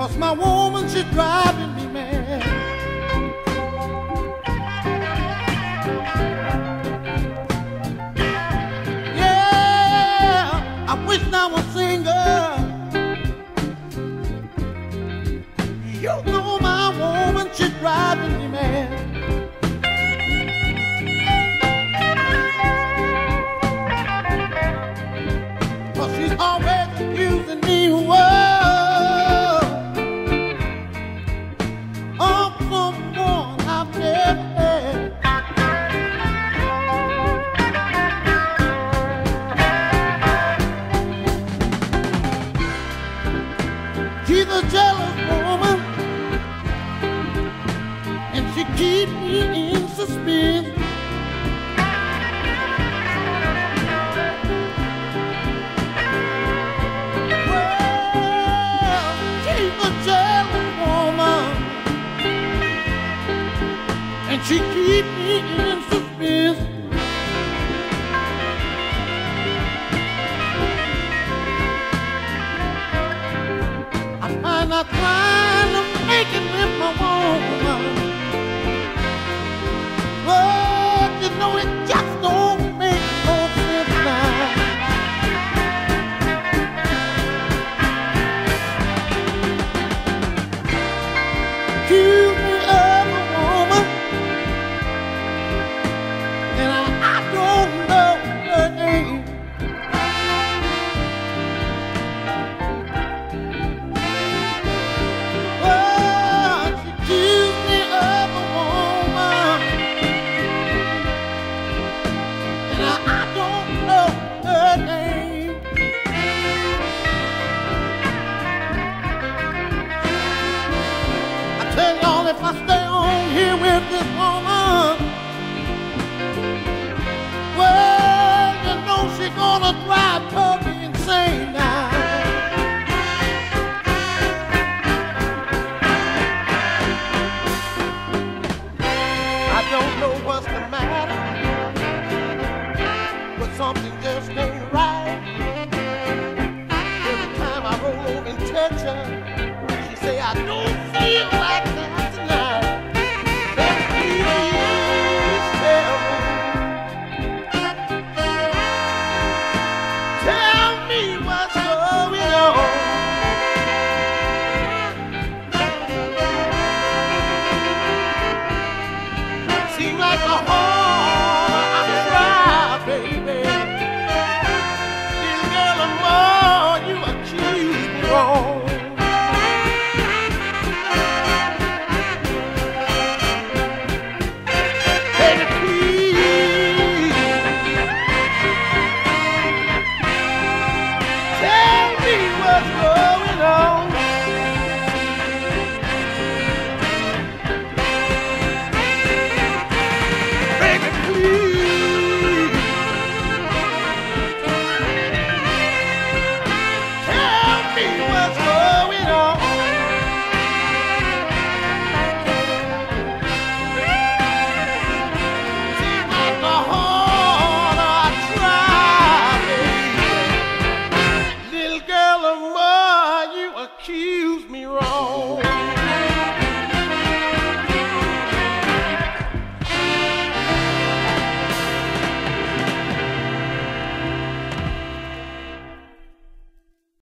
Cause my woman, she's driving me mad. Yeah, I wish I was. and she keep me in suspense. I find out trying to make it with my woman, but you know it. attention.